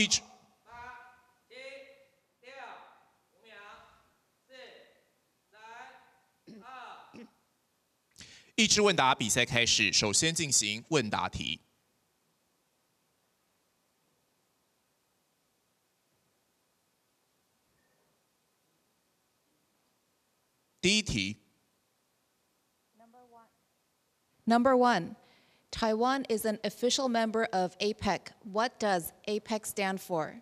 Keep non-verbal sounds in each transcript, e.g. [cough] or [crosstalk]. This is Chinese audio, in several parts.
一支八、七、六、五秒，四、三、二。一支问答比赛开始，首先进行问答题。第一题，Number one. Number one, Taiwan is an official member of APEC. What does APEC stand for?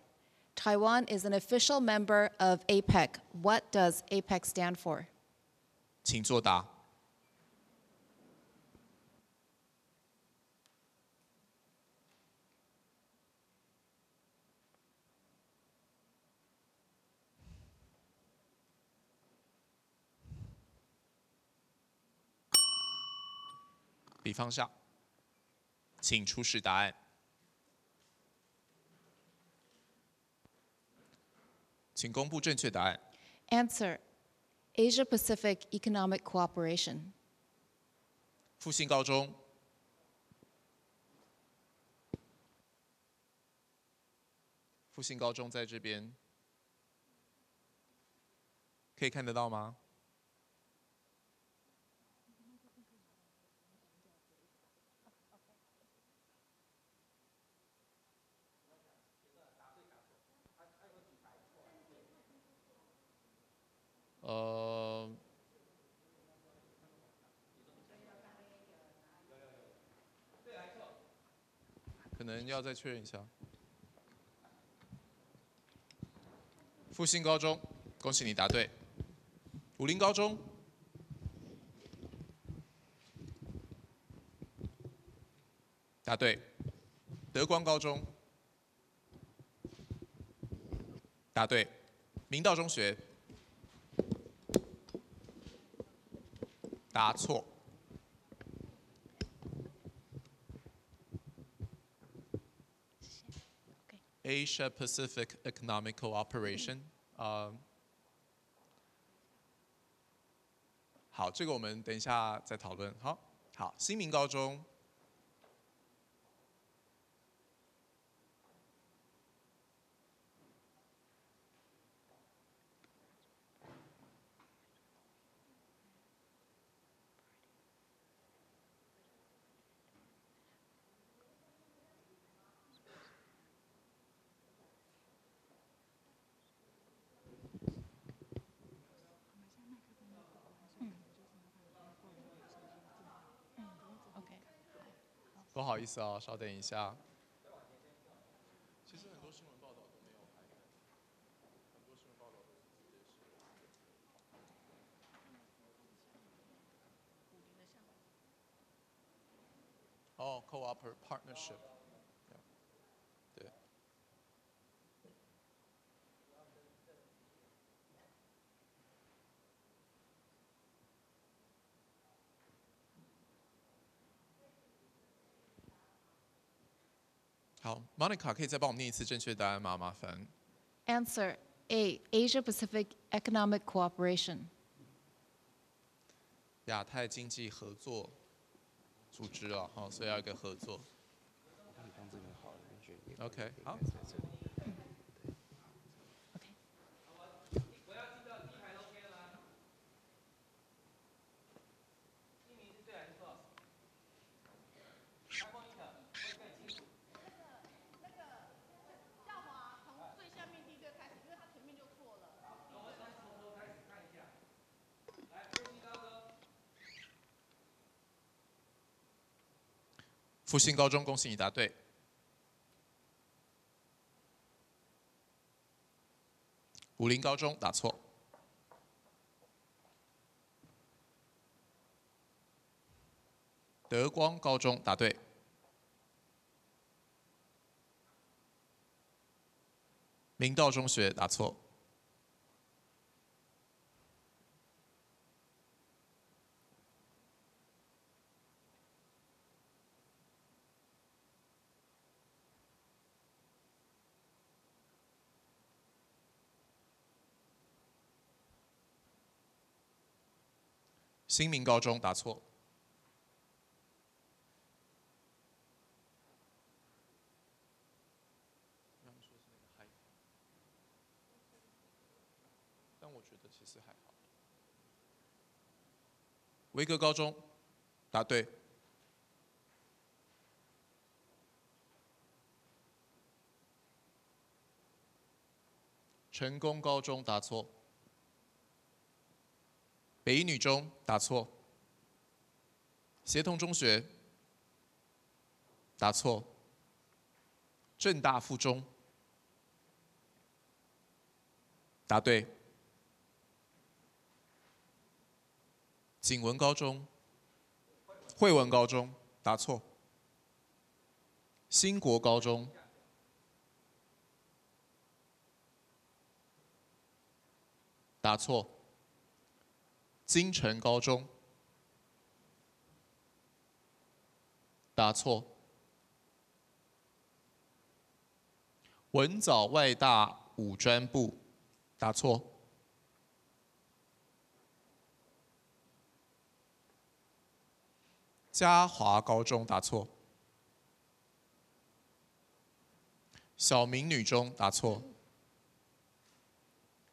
Taiwan is an official member of APEC. What does APEC stand for? 请作答。比方上， 请出示答案。请公布正确答案。Answer Asia Pacific Economic Cooperation. 复兴高中。复兴高中在这边，可以看得到吗？呃，可能要再确认一下。复兴高中，恭喜你答对。武林高中，答对。德光高中，答对。明道中学，答错。Asia Pacific Economic Cooperation 啊、好，这个我们等一下再讨论。好，好，新民高中，不好意思啊、稍等一下。其实很多新闻报道都没有拍，很多新闻报道都是直接是。哦，cooper partnership，对。好，Monica 可以再帮我们念一次正确答案吗？麻烦。Answer A. Asia Pacific Economic Cooperation. 亚太经济合作组织啊，好，所以要一个合作。OK，好。Okay. 我要记到第一排都 OK 了吗？第一名是对还是错？开放一个，会更清楚。下滑从最下面第一个开始，因为它前面就错了。那我先从头开始看一下。来，复兴高中，复兴高中，恭喜你答对。武林高中答错。德光高中答对。明道中学答错。新民高中答错。但我觉得其实还好。维格高中答对。成功高中答错。北一女中答错。协同中学答错。正大附中答对。景文高中、惠文高中答错。兴国高中答错。金城高中答错。文藻外大五专部答错。嘉华高中答错。小明女中答错。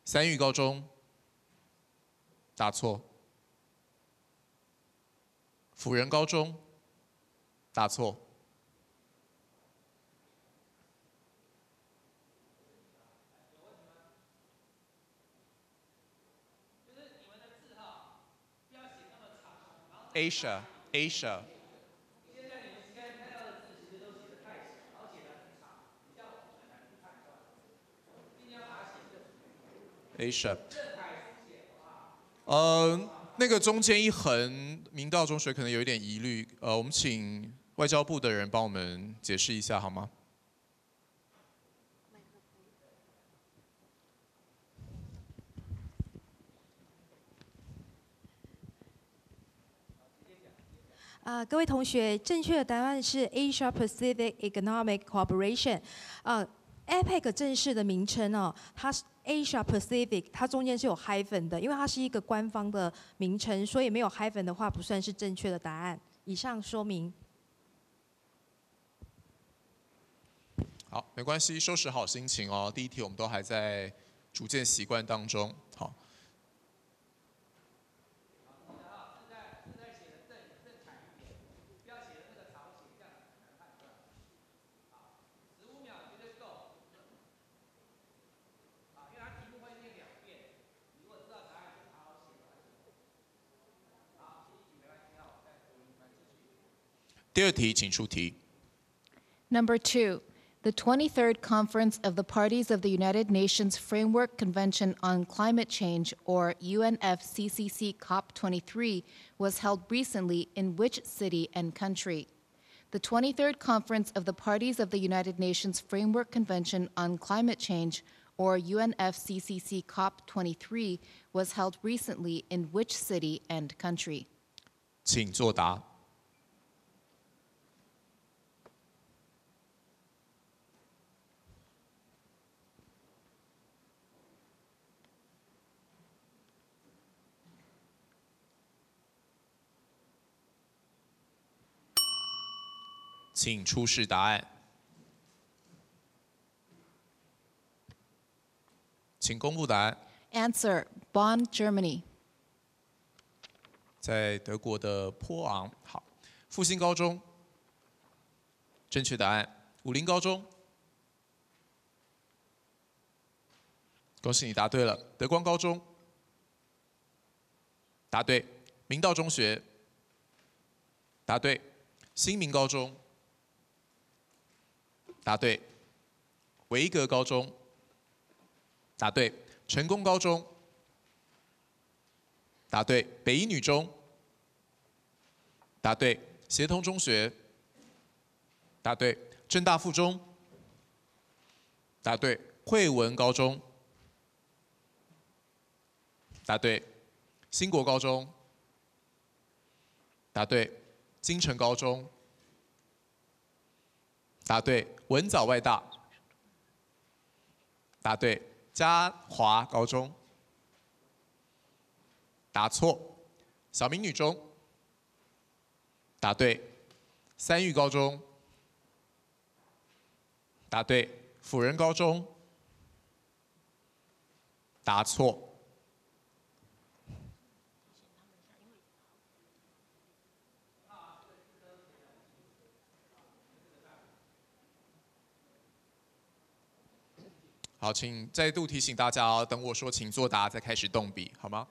三育高中答错。辅仁高中答错。Asia Asia。Asia。呃，那个中间一横，明道中学可能有一点疑虑，呃，我们请外交部的人帮我们解释一下好吗？啊、各位同学，正确的答案是 Asia Pacific Economic Cooperation。呃，APEC 正式的名称哦，它是 Asia Pacific，它中间是有 hyphen 的，因为它是一个官方的名称，所以没有 hyphen 的话不算是正确的答案。以上说明。好，没关系，收拾好心情哦。第一题我们都还在逐渐习惯当中。好，第二题请出题。 Number two, the 23rd Conference of the Parties of the United Nations Framework Convention on Climate Change, or UNFCCC COP23, was held recently in which city and country? The 23rd Conference of the Parties of the United Nations Framework Convention on Climate Change, or UNFCCC COP23, was held recently in which city and country? 请作答。 请出示答案。请公布答案。Answer Bonn, Germany. 在德国的波昂。好，复兴高中，正确答案。武林高中，恭喜你答对了。德光高中，答对。明道中学，答对。新民高中，答对。维格高中，答对。成功高中，答对。北一女中，答对。协同中学，答对。正大附中，答对。惠文高中，答对。兴国高中，答对。金城高中，答对。文藻外大，答对。嘉华高中，答错。小明女中，答对。三育高中，答对。辅仁高中，答错。好，请再度提醒大家哦，等我说请作答再开始动笔，好吗？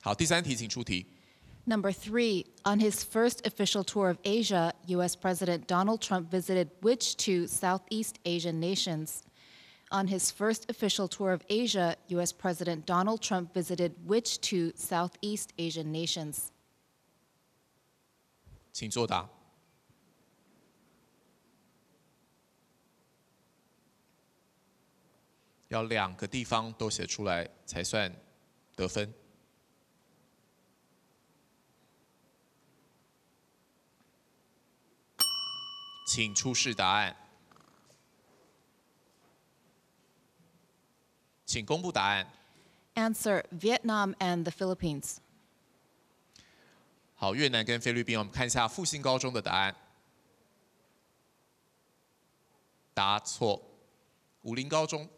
好，第三题请出题。 Number three, on his first official tour of Asia, U.S. President Donald Trump visited which two Southeast Asian nations? On his first official tour of Asia, U.S. President Donald Trump visited which two Southeast Asian nations? 请作答。 要两个地方都写出来才算得分。请出示答案。请公布答案。Answer Vietnam and the Philippines. 好，越南跟菲律宾，我们看一下复兴高中的答案。答错，武林高中。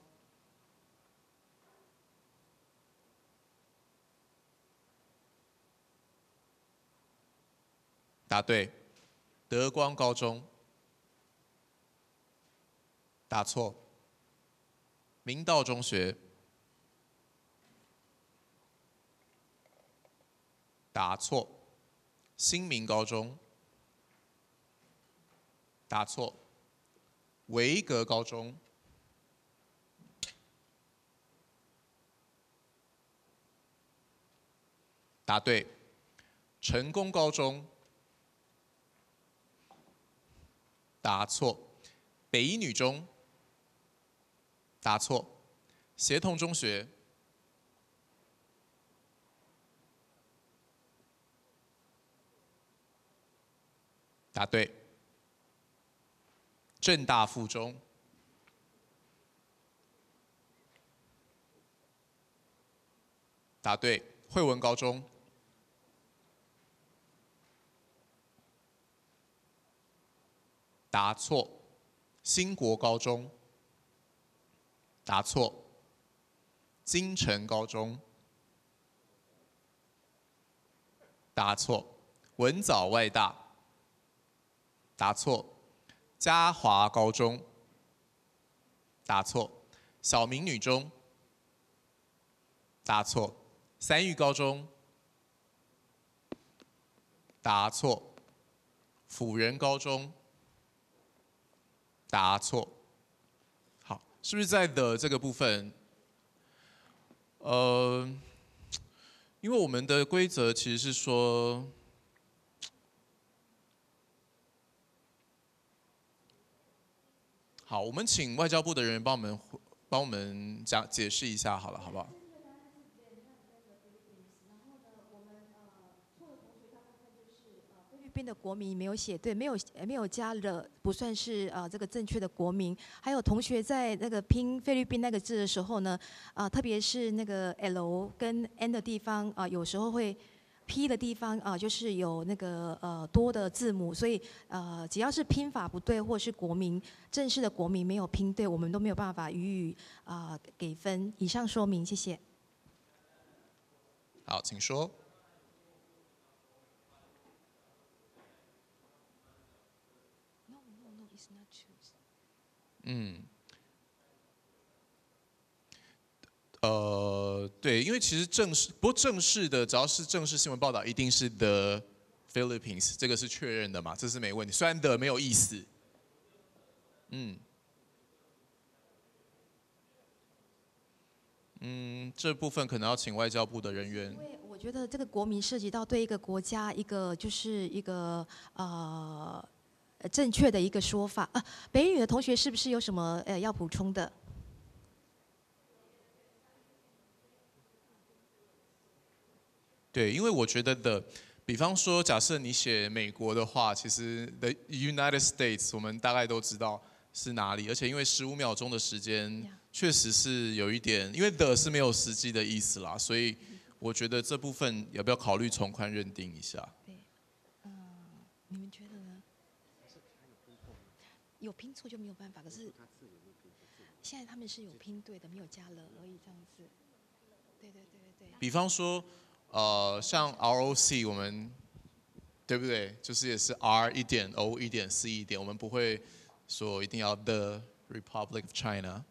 答对，德光高中。答错，明道中学。答错。新民高中，答错；维格高中，答对；成功高中，答错；北一女中，答错；协同中学。答对。正大附中，答对。惠文高中，答错。兴国高中，答错。金城高中，答错。文藻外大。答错，嘉华高中。答错，小明女中。答错，三育高中。答错，辅仁高中。答错。好，是不是在的这个部分？呃，因为我们的规则其实是说。好，我们请外交部的人员帮我们帮我们讲解释一下，好了，好不好？边的国民没有写对，没有没有加了，不算是呃这个正确的国民。还有同学在那个拼菲律宾那个字的时候呢，啊、特别是那个 L 跟 N 的地方啊、有时候会 P 的地方啊、就是有那个呃多的字母，所以呃只要是拼法不对，或是国民正式的国民没有拼对，我们都没有办法予以啊、给分。以上说明，谢谢。好，请说。嗯，呃，对，因为其实正式，不正式的，只要是正式新闻报道，一定是 the Philippines，这个是确认的嘛，这是没问题。虽然的没有意思，嗯，嗯，这部分可能要请外交部的人员因。为我觉得这个国民涉及到对一个国家一个就是一个呃正确的一个说法啊。北语的同学是不是有什么呃要补充的？对，因为我觉得的，比方说，假设你写美国的话，其实 the United States 我们大概都知道是哪里，而且因为十五秒钟的时间确实是有一点，因为的是没有实际的意思啦，所以我觉得这部分要不要考虑从宽认定一下？对你们觉得呢？有拼错就没有办法，可是现在他们是有拼对的，没有加了而已，这样子。对对对对对。比方说，呃，像 ROC 我们对不对？就是也是 R 一点 O 一点 C 一点，我们不会说一定要 The Republic of China。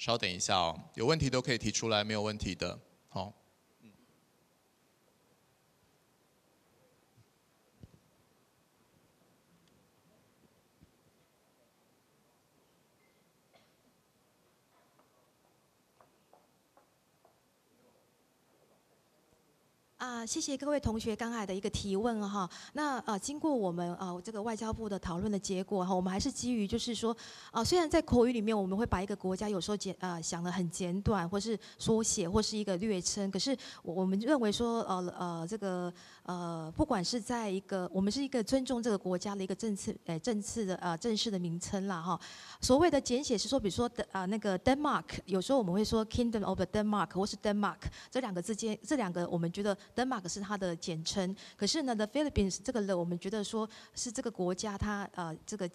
稍等一下哦，有问题都可以提出来，没有问题的。好。啊，谢谢各位同学刚才的一个提问哈。那呃，经过我们呃这个外交部的讨论的结果哈，我们还是基于就是说，啊，虽然在口语里面我们会把一个国家有时候简啊想的很简短，或是缩写或是一个略称，可是我我们认为说呃呃这个呃不管是在一个我们是一个尊重这个国家的一个政策呃政策的呃正式的名称啦哈。所谓的简写是说，比如说的啊那个 Denmark，有时候我们会说 Kingdom of Denmark 或是 Denmark 这两个之间这两个我们觉得。Denmark 是它的简称，可是呢，The Philippines 这个呢，我们觉得说是这个国家它呃这个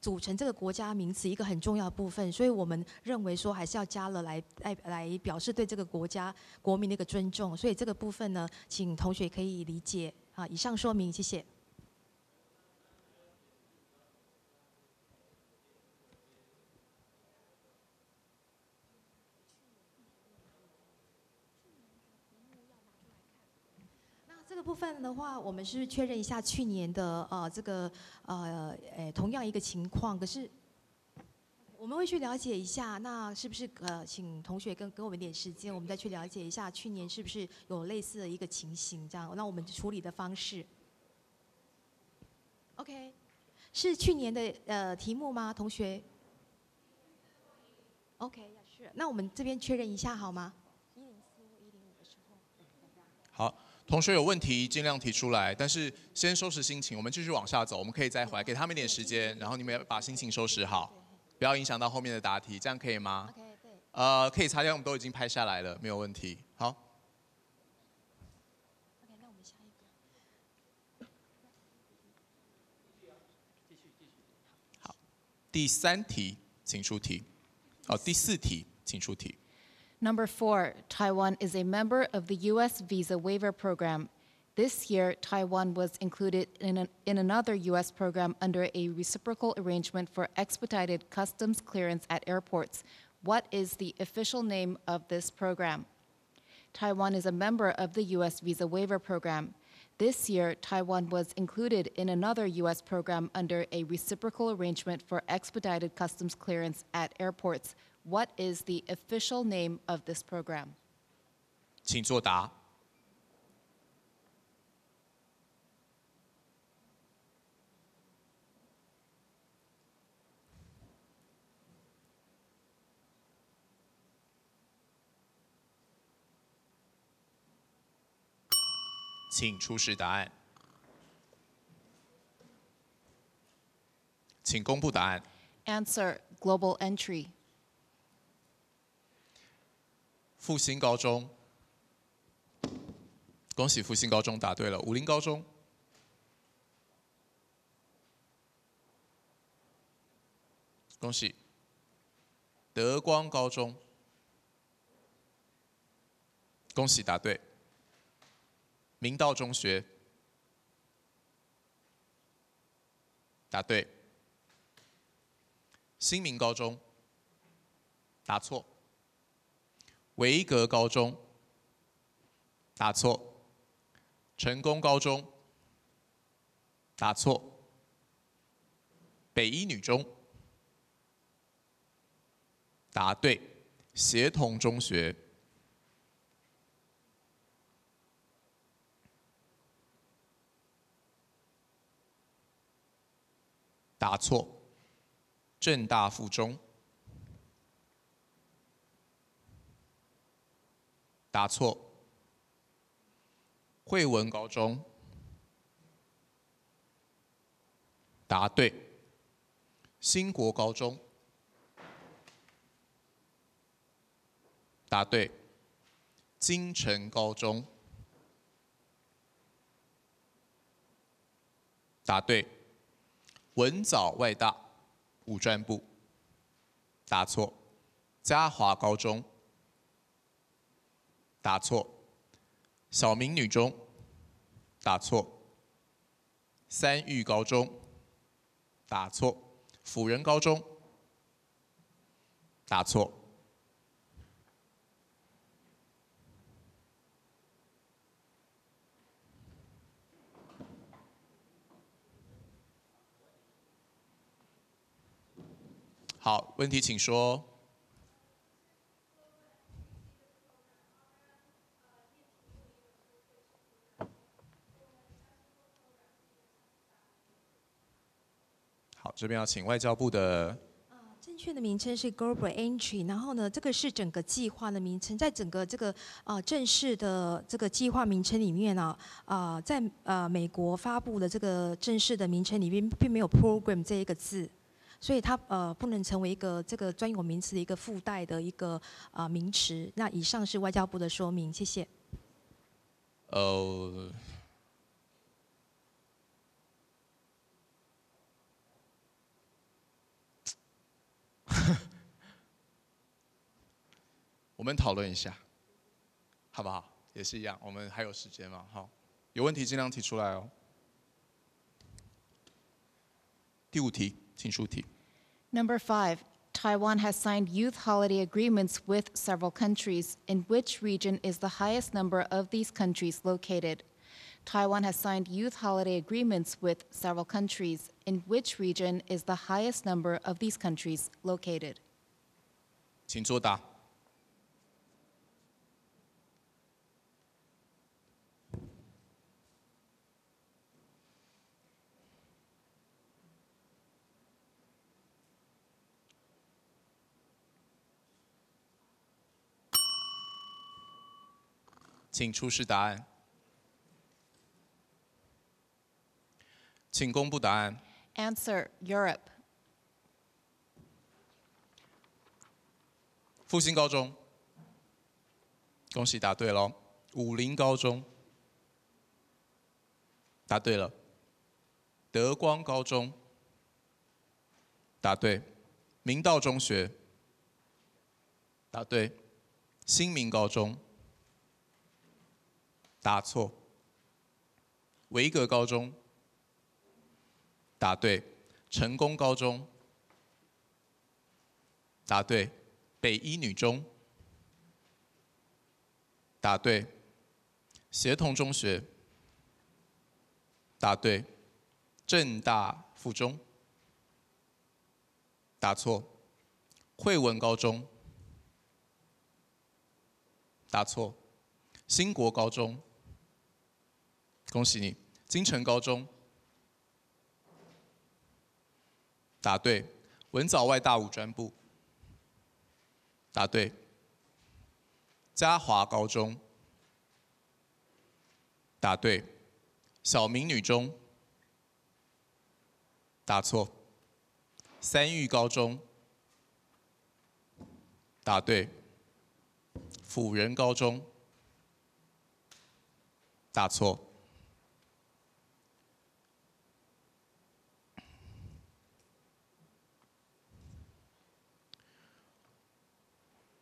组成这个国家名词一个很重要的部分，所以我们认为说还是要加了来来来表示对这个国家国民的一个尊重，所以这个部分呢，请同学可以理解啊。以上说明，谢谢。这个部分的话，我们是确认一下去年的呃这个呃诶同样一个情况，可是我们会去了解一下，那是不是呃请同学跟给我们点时间，我们再去了解一下去年是不是有类似的一个情形，这样，那我们处理的方式。OK，是去年的呃题目吗，同学？OK，是，那我们这边确认一下好吗？一零四或一零五的时候。好。同学有问题尽量提出来，但是先收拾心情，我们继续往下走，我们可以再回来给他们一点时间，然后你们把心情收拾好，不要影响到后面的答题，这样可以吗？呃，可以擦掉，我们都已经拍下来了，没有问题。好。好，第三题，请出题。哦，第四题，请出题。Number four, Taiwan is a member of the U.S. Visa Waiver Program. This year, Taiwan was included in, an, in another U.S. program under a reciprocal arrangement for expedited customs clearance at airports. What is the official name of this program? Taiwan is a member of the U.S. Visa Waiver Program. This year, Taiwan was included in another U.S. program under a reciprocal arrangement for expedited customs clearance at airports. What is the official name of this program? 请作答。请出示答案。请公布答案。Answer Global Entry. 复兴高中，恭喜复兴高中答对了。武林高中，恭喜。德光高中，恭喜答对。明道中学，答对。新民高中，答错。维格高中，答错；成功高中，答错；北一女中，答对；协同中学，答错；正大附中。答错。惠文高中，答对。兴国高中，答对。金城高中，答对。文藻外大，五专部，答错。嘉华高中。答错。小明女中答错。三育高中答错。辅仁高中答错。好问题请说好，这边要请外交部的正确的名称是 Global Entry，然后呢，这个是整个计划的名称，在整个这个呃正式的这个计划名称里面呢、啊，在呃美国发布的这个正式的名称里面，并没有 program 这一个字，所以它呃不能成为一个这个专有名词的一个附带的一个啊、名词。那以上是外交部的说明，谢谢。呃，我们讨论一下，好不好？也是一样，我们还有时间嘛？好，有问题尽量提出来哦。第五题，请出题。 Number five, Taiwan has signed youth holiday agreements with several countries. In which region is the highest number of these countries located? Taiwan has signed youth holiday agreements with several countries. In which region is the highest number of these countries located? 请作答。 请出示答案。请公布答案。Answer Europe. 复兴高中，恭喜答对喽。武林高中，答对了。德光高中，答对。明道中学，答对。新民高中，答错。维格高中，答对。成功高中，答对。北一女中，答对；协同中学，答对；正大附中，答错；惠文高中，答错；兴国高中，恭喜你；金城高中，答对；文藻外大五专部。答对。嘉华高中，答对。小明女中，答错。三育高中，答对。辅仁高中，答错。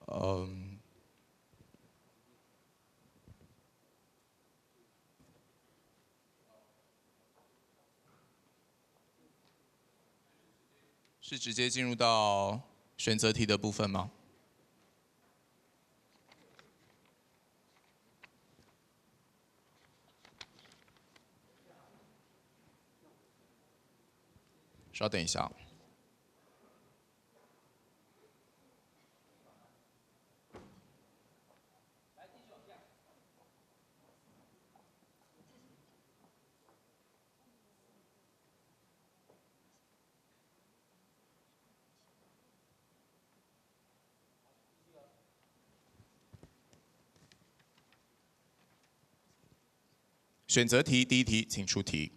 嗯，是直接进入到选择题的部分吗？稍等一下。选择题第一题，请出题。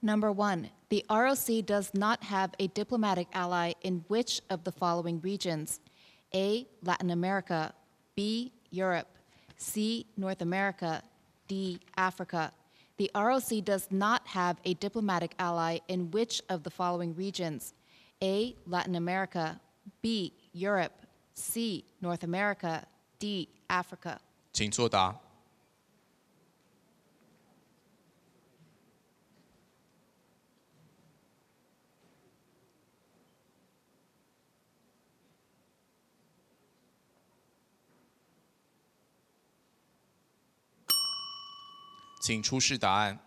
Number one, the ROC does not have a diplomatic ally in which of the following regions? A. Latin America, B. Europe, C. North America, D. Africa. The ROC does not have a diplomatic ally in which of the following regions? A. Latin America, B. Europe, C. North America, D. Africa. 请作答。 请出示答案。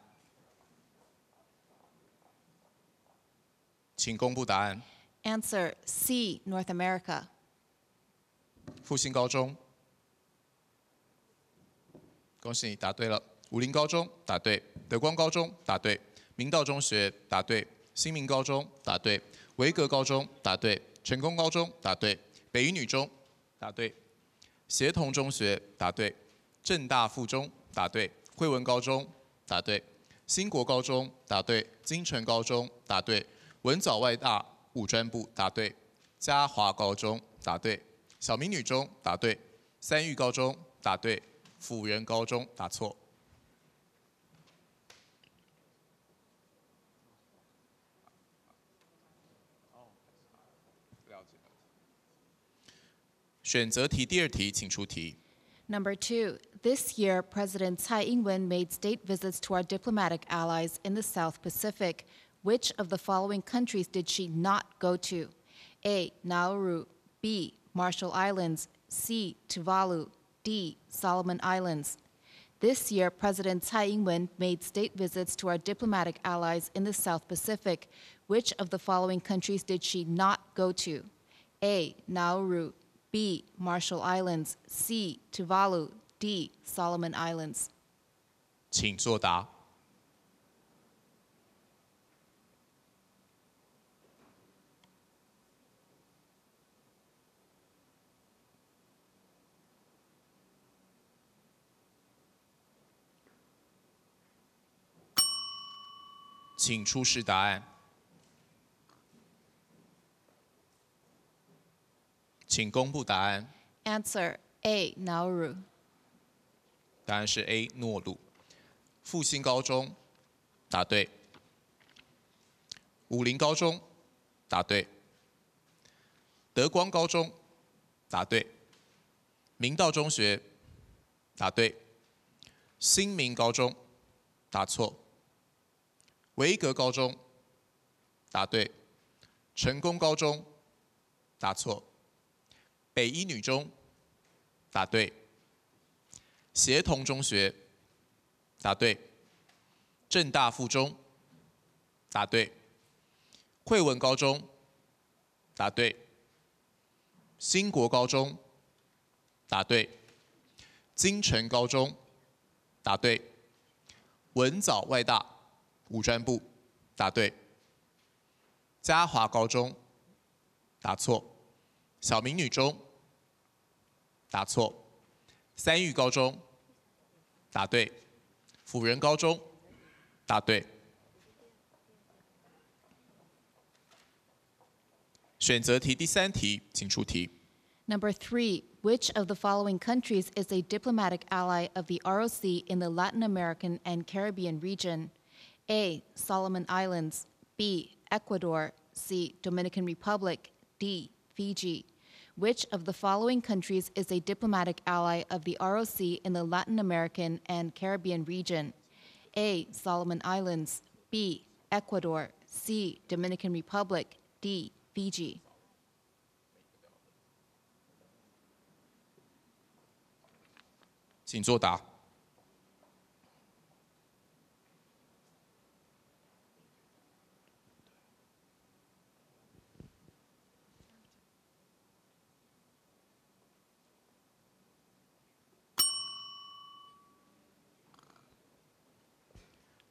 请公布答案。Answer C. North America. 复兴高中，恭喜你答对了。武林高中答对，德光高中答对，明道中学答对，新民高中答对，维格高中答对，成功高中答对，北一女中答对，协同中学答对，正大附中答对，惠文高中答对，新国高中答对，金城高中答对，文藻外大五专部答对，嘉华高中答对，小明女中答对，三育高中答对，辅仁高中答错。选择题第二题，请出题。Number two, this year, President Tsai Ing wen made state visits to our diplomatic allies in the South Pacific. Which of the following countries did she not go to? A. Nauru, B. Marshall Islands, C. Tuvalu, D. Solomon Islands. This year, President Tsai Ing wen made state visits to our diplomatic allies in the South Pacific. Which of the following countries did she not go to? A. Nauru, B. Marshall Islands, C. Tuvalu, D. Solomon Islands. 请作答。请出示答案。请公布答案。 Answer A. Nauru. 答案是 A 诺鲁。复兴高中答对。武林高中答对。德光高中答对。明道中学答对。新民高中答错。维格高中答对。成功高中答错。北一女中答对。协同中学答对，正大附中答对，惠文高中答对，新国高中答对，金城高中答对，文藻外大五专部答对，嘉华高中答错，小明女中答错。三育高中答对，辅仁高中答对。选择题第三题，请出题。 Number three, which of the following countries is a diplomatic ally of the ROC in the Latin American and Caribbean region? A. Solomon Islands, B. Ecuador, C. Dominican Republic, D. Fiji. Which of the following countries is a diplomatic ally of the ROC in the Latin American and Caribbean region? A. Solomon Islands, B. Ecuador, C. Dominican Republic, D. Fiji. Xin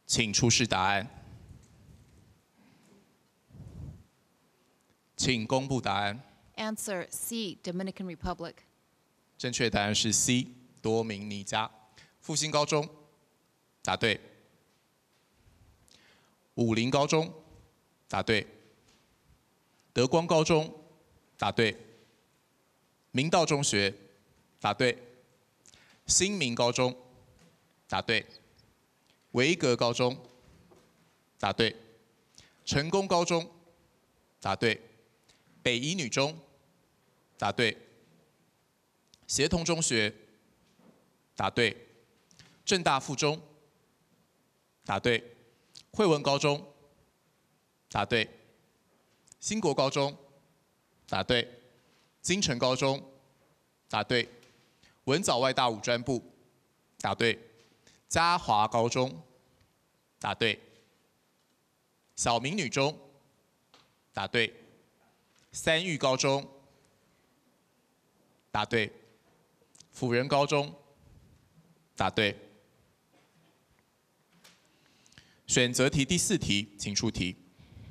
请出示答案。请公布答案。Answer C. Dominican Republic. 正确答案是 C，多明尼加。复兴高中答对，武林高中答对，德光高中答对，明道中学答对，新民高中答对，维格高中答对，成功高中答对，北一女中答对。协同中学答对，正大附中答对，惠文高中答对，新国高中答对，金城高中答对，文藻外大五专部答对，嘉华高中答对，小明女中答对，三育高中，答对。辅仁高中，答对。选择题第四题，请出题。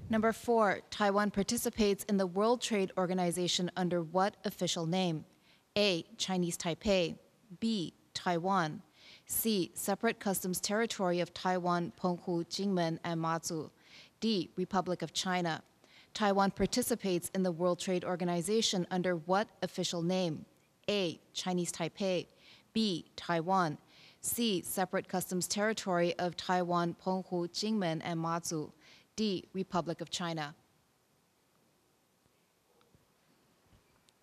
Number four, Taiwan participates in the World Trade Organization under what official name? A. Chinese Taipei. B. Taiwan. C. Separate Customs Territory of Taiwan, Penghu, Jingmen, and Matsu. D. Republic of China. Taiwan participates in the World Trade Organization under what official name? A. Chinese Taipei. B. Taiwan. C. Separate Customs Territory of Taiwan, Penghu, Jingmen, and Matsu. D. Republic of China.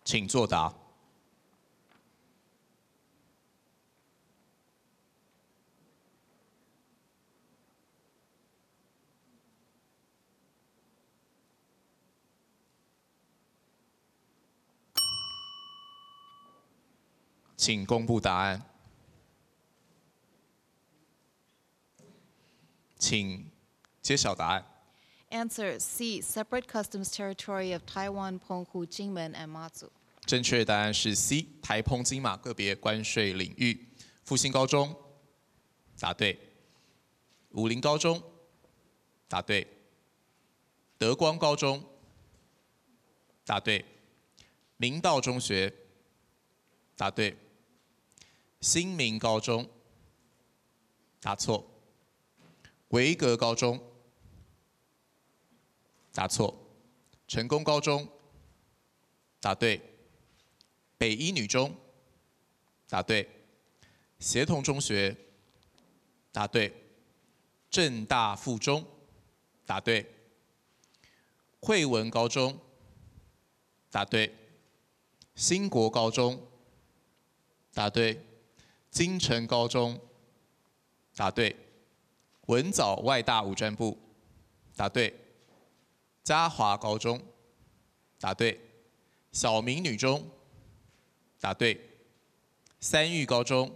请作答。 请公布答案。请揭晓答案。Answer C. Separate Customs Territory of Taiwan, Penghu, Jingmen, and Matsu. 正确答案是 C，台澎金马个别关税领域。复兴高中，答对。武林高中，答对。德光高中，答对。明道中学，答对。新民高中，答错。维格高中，答错。成功高中，答对。北一女中，答对；协同中学，答对；正大附中，答对；惠文高中，答对；兴国高中，答对；金城高中，答对；文藻外大五专部，答对；嘉华高中，答对；小明女中。答对。三育高中，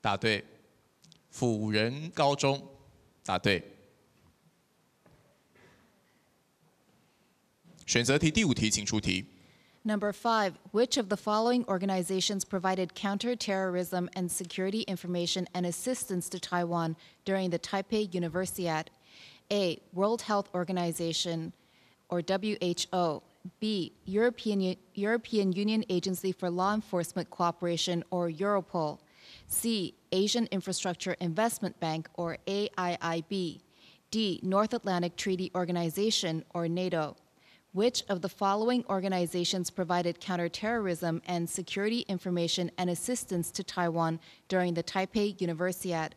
答对。辅仁高中，答对。选择题第五题，请出题。Number five, which of the following organizations provided counterterrorism and security information and assistance to Taiwan during the Taipei Universiade? A. World Health Organization, or WHO. B. European, European Union Agency for Law Enforcement Cooperation, or Europol. C. Asian Infrastructure Investment Bank, or AIIB. D. North Atlantic Treaty Organization, or NATO. Which of the following organizations provided counterterrorism and security information and assistance to Taiwan during the Taipei Universiade?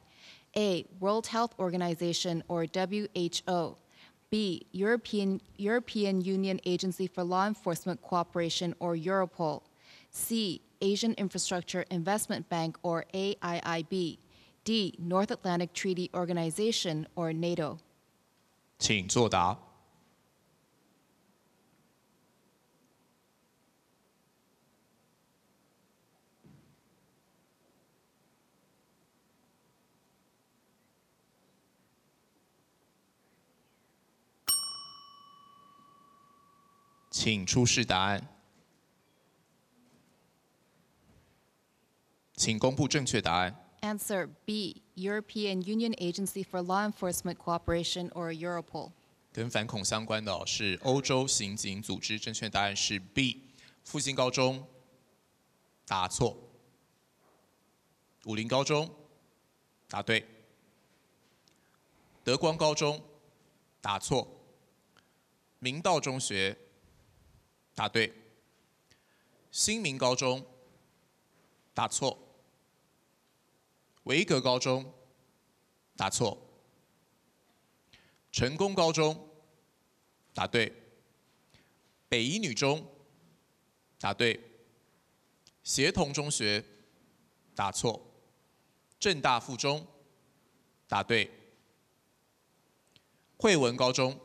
A. World Health Organization or WHO. B. European, European Union Agency for Law Enforcement Cooperation or Europol. C. Asian Infrastructure Investment Bank or AIIB. D. North Atlantic Treaty Organization or NATO. 请作答。 请出示答案。请公布正确答案。Answer B. European Union Agency for Law Enforcement Cooperation or Europol. 跟反恐相关的哦是欧洲刑警组织，正确答案是 B。复兴高中答错，武林高中答对，德光高中答错，明道中学答对，新民高中答错，维格高中答错。成功高中，答对；北一女中，答对；协同中学，答错；正大附中，答对；惠文高中，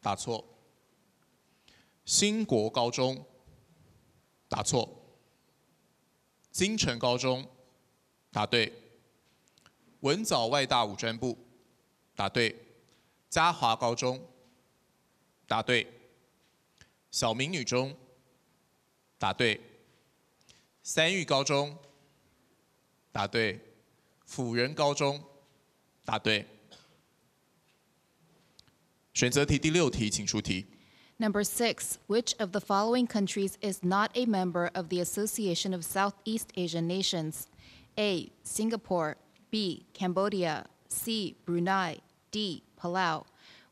答错；兴国高中，答错；金城高中，答对；文藻外大五专部，答对。嘉华高中，答对；小明女中，答对。三育高中，答对。辅仁高中，答对。选择题第六题，请出题。Number six, which of the following countries is not a member of the Association of Southeast Asian Nations? A. Singapore. B. Cambodia. C. Brunei. D. Palau.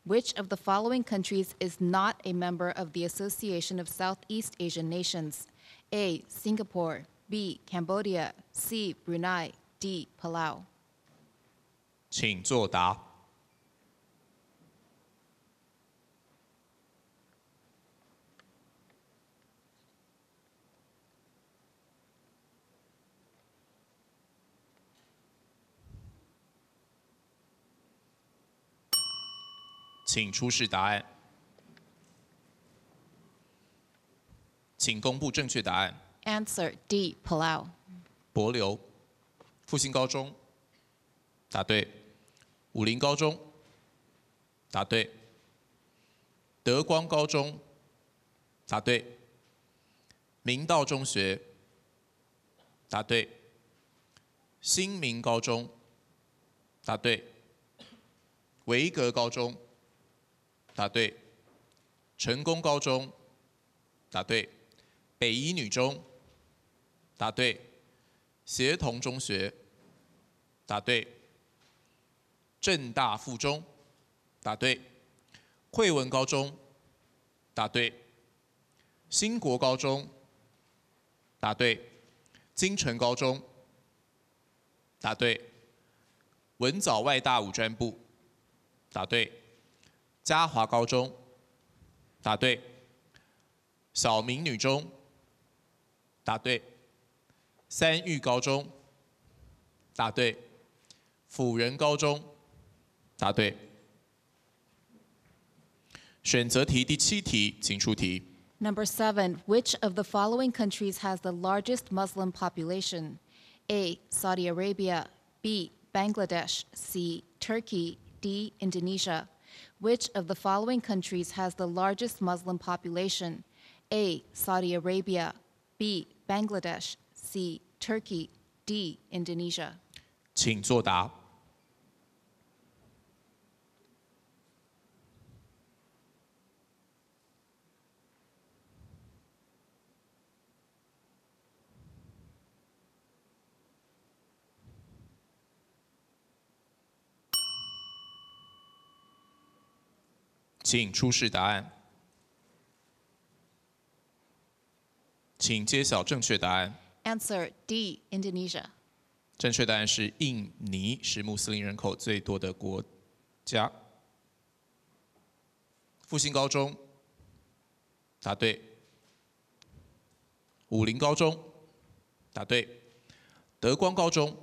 Which of the following countries is not a member of the Association of Southeast Asian Nations? A. Singapore. B. Cambodia. C. Brunei. D. Palau. 请作答。 请出示答案。请公布正确答案。Answer D. Palau. 博流、复兴高中，答对；武林高中，答对；德光高中，答对；明道中学，答对；新民高中，答对；维格高中，答对；成功高中，答对；北一女中，答对。协同中学，答对；正大附中，答对；惠文高中，答对；新国高中，答对；金城高中，答对；文藻外大五专部，答对；嘉华高中，答对；小明女中，答对。三育高中，答对；辅仁高中，答对。选择题第七题，请出题。Number seven, which of the following countries has the largest Muslim population? A. Saudi Arabia. B. Bangladesh. C. Turkey. D. Indonesia. Which of the following countries has the largest Muslim population? A. Saudi Arabia. B. Bangladesh. C. Turkey. D. Indonesia. 请作答。 请出示答案。请揭晓正确答案。Answer D. Indonesia. 正确答案是印尼是穆斯林人口最多的国家。复兴高中，答对。武林高中，答对。德光高中，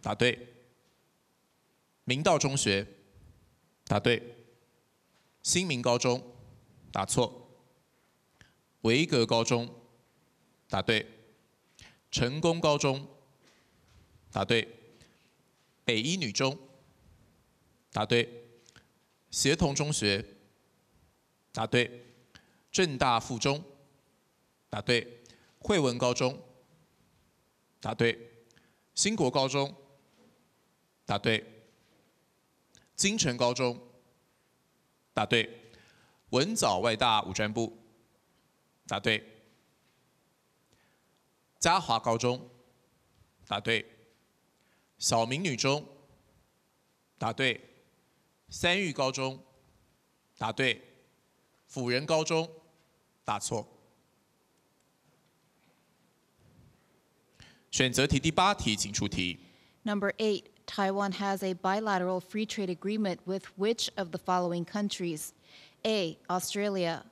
答对。明道中学，答对。新民高中，答错。维格高中，答对。成功高中，答对。北一女中，答对。协同中学，答对。正大附中，答对。惠文高中，答对。新国高中，答对。金城高中，答对。文藻外大五专部，答对。嘉华高中，答对；小明女中，答对；三育高中，答对；辅仁高中，答错。选择题第八题，请出题。Number eight, Taiwan has a bilateral free trade agreement with which of the following countries? A. Australia.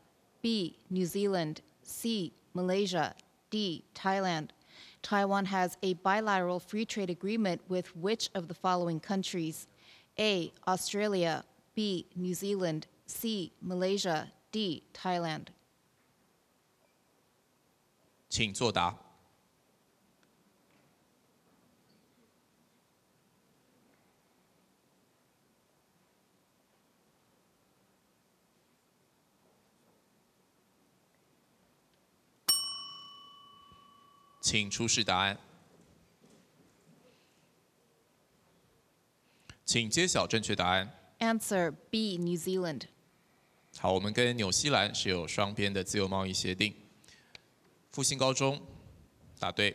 B. New Zealand. C. Malaysia. D. Thailand. Taiwan has a bilateral free trade agreement with which of the following countries? A. Australia. B. New Zealand. C. Malaysia. D. Thailand. 请作答。 请出示答案。请揭晓正确答案。Answer B, New Zealand. 好，我们跟纽西兰是有双边的自由贸易协定。复兴高中，答对；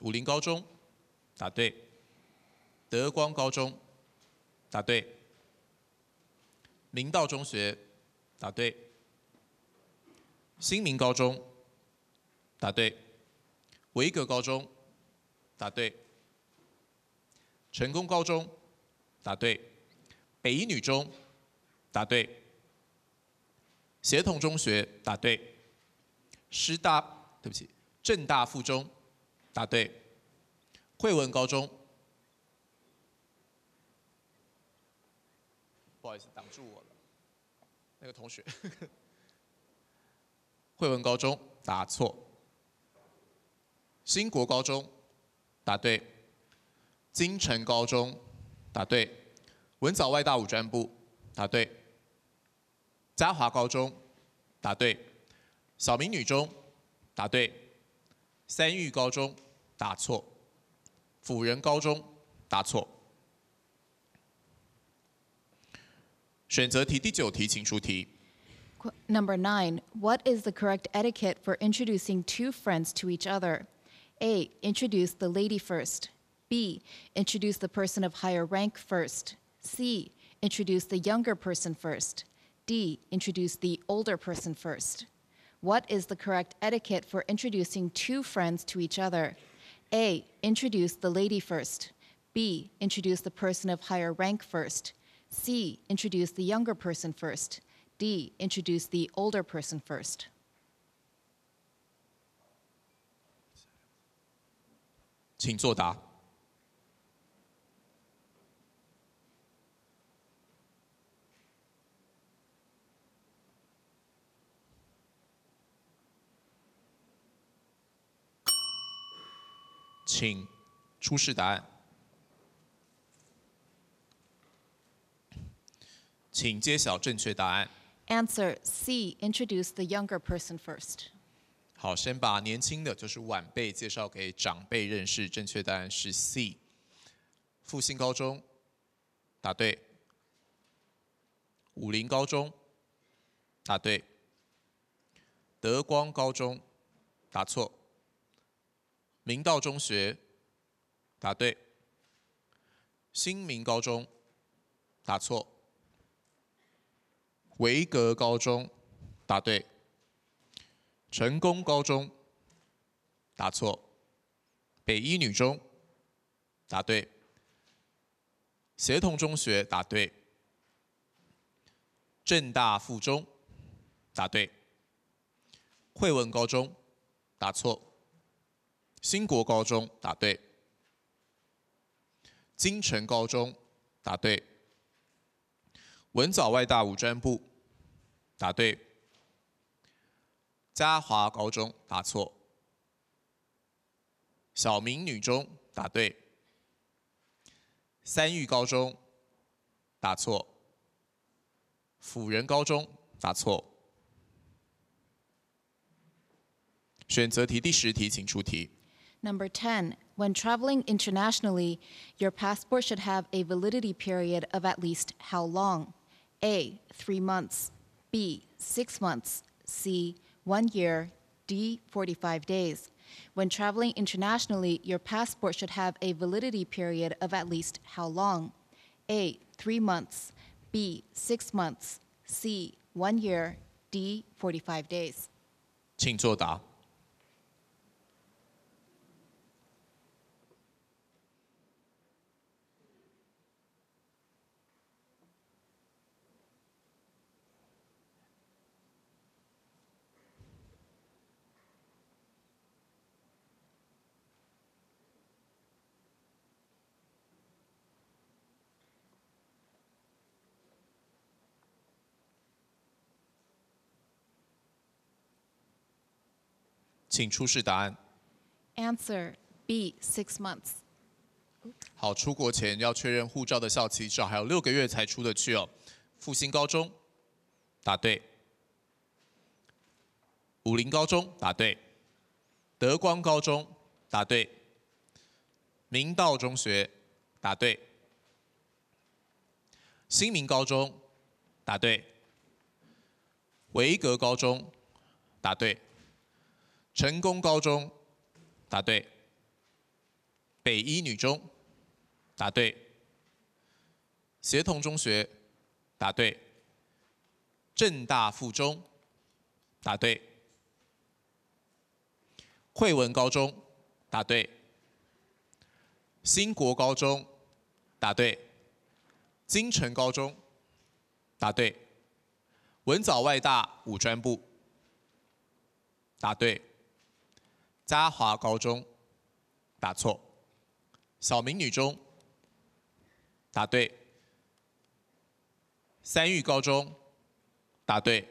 武林高中，答对；德光高中，答对；明道中学，答对；新民高中，答对；维格高中，答对；成功高中，答对；北一女中，答对；协同中学，答对；师大，对不起，正大附中，答对；惠文高中，不好意思，挡住我了，那个同学，[laughs] 惠文高中答错；新国高中，答对；金城高中，答对；文藻外大五专部，答对。嘉华高中，答对；小明女中，答对；三育高中，答错；辅仁高中，答错。选择题第九题，请出题。Number nine, what is the correct etiquette for introducing two friends to each other? A, introduce the lady first. B, introduce the person of higher rank first. C, introduce the younger person first. D, introduce the older person first. What is the correct etiquette for introducing two friends to each other? A, introduce the lady first. B, introduce the person of higher rank first. C, introduce the younger person first. D, introduce the older person first. 请作答。请出示答案。请揭晓正确答案。Answer C, introduce the younger person first. 好，先把年轻的，就是晚辈介绍给长辈认识。正确答案是 C。复兴高中，答对。武林高中，答对。德光高中，答错。明道中学，答对。新民高中，答错。维格高中，答对。成功高中，答错；北一女中，答对；协同中学，答对；正大附中，答对；惠文高中，答错；新国高中，答对；金城高中，答对；文藻外大五专部，答对。嘉华高中答错，小明女中答对，三育高中答错，辅仁高中答错。选择题第十题，请出题。 Number 10, when traveling internationally, your passport should have a validity period of at least how long? A, three months. B, six months. C, one year. D, 45 days. When traveling internationally, your passport should have a validity period of at least how long? A, three months. B, six months. C, one year. D, 45 days. 请作答。 请出示答案。Answer B, six months. 好，出国前要确认护照的效期，至少还有六个月才出得去哦。复兴高中，答对。武林高中，答对。德光高中，答对。明道中学，答对。新民高中，答对。维格高中，答对。成功高中，答对。北一女中，答对。协同中学，答对。正大附中，答对。惠文高中，答对。新国高中，答对。金城高中，答对。文藻外大五专部，答对。嘉华高中，答错。小明女中，答对。三育高中，答对。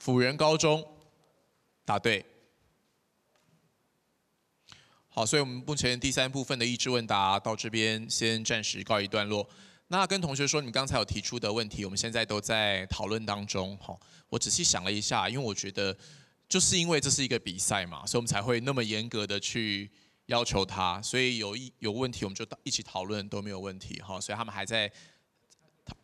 辅仁高中，答对。好，所以我们目前第三部分的益智问答到这边先暂时告一段落。那跟同学说，你刚才有提出的问题，我们现在都在讨论当中。好，我仔细想了一下，因为我觉得就是因为这是一个比赛嘛，所以我们才会那么严格的去要求他。所以有一有问题，我们就一起讨论都没有问题。哈，所以他们还在讨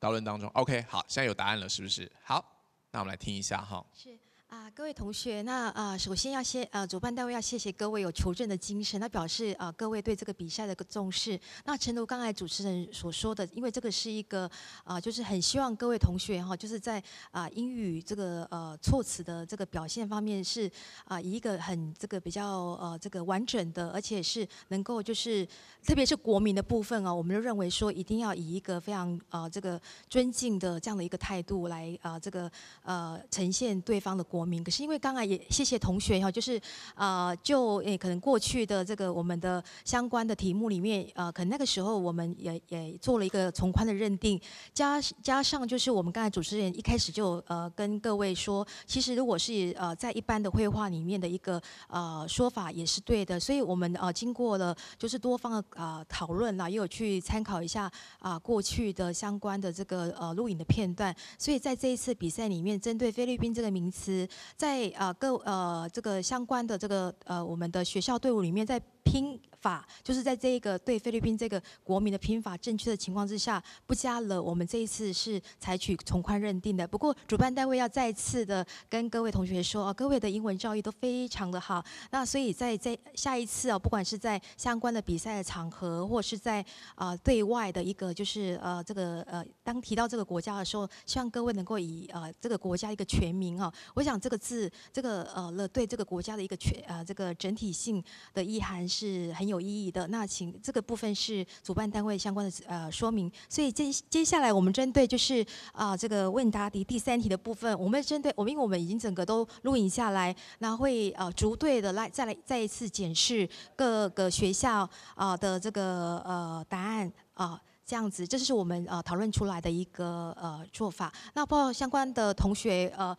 讨论当中。OK，好，现在有答案了，是不是？好，那我们来听一下哈。是。啊，各位同学，那啊，首先要谢呃，主办单位要谢谢各位有求证的精神，那表示啊，各位对这个比赛的个重视。那诚如刚才主持人所说的，因为这个是一个啊，就是很希望各位同学哈，就是在啊英语这个呃措辞的这个表现方面是啊以一个很这个比较呃这个完整的，而且是能够就是特别是国民的部分啊，我们就认为说一定要以一个非常啊这个尊敬的这样的一个态度来啊这个呃呈现对方的。国国民，可是因为刚才也谢谢同学哈，就是呃，就诶可能过去的这个我们的相关的题目里面，呃，可能那个时候我们也也做了一个从宽的认定，加加上就是我们刚才主持人一开始就呃跟各位说，其实如果是呃在一般的绘画里面的一个呃说法也是对的，所以我们呃经过了就是多方的啊讨论啦，也有去参考一下啊过去的相关的这个呃录影的片段，所以在这一次比赛里面，针对菲律宾这个名词。在呃各呃这个相关的这个呃我们的学校队伍里面，在拼法就是在这个对菲律宾这个国民的拼法正确的情况之下，不加了。我们这一次是采取从宽认定的。不过主办单位要再次的跟各位同学说，啊，各位的英文造诣都非常的好。那所以在在下一次啊，不管是在相关的比赛的场合，或是在啊对外的一个就是呃这个呃当提到这个国家的时候，希望各位能够以呃这个国家一个全名啊，我想这个字这个呃了对这个国家的一个全呃这个整体性的意涵是很有意义的。那请这个部分是主办单位相关的呃说明。所以接接下来我们针对就是啊这个问答题第三题的部分，我们针对我们因为我们已经整个都录影下来，那会呃逐对的来再来再一次检视各个学校啊的这个呃答案啊这样子，这是我们呃讨论出来的一个呃做法。那包括相关的同学呃。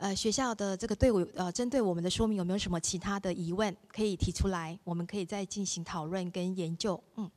呃，学校的这个队伍，呃，针对我们的说明有没有什么其他的疑问可以提出来？我们可以再进行讨论跟研究。嗯。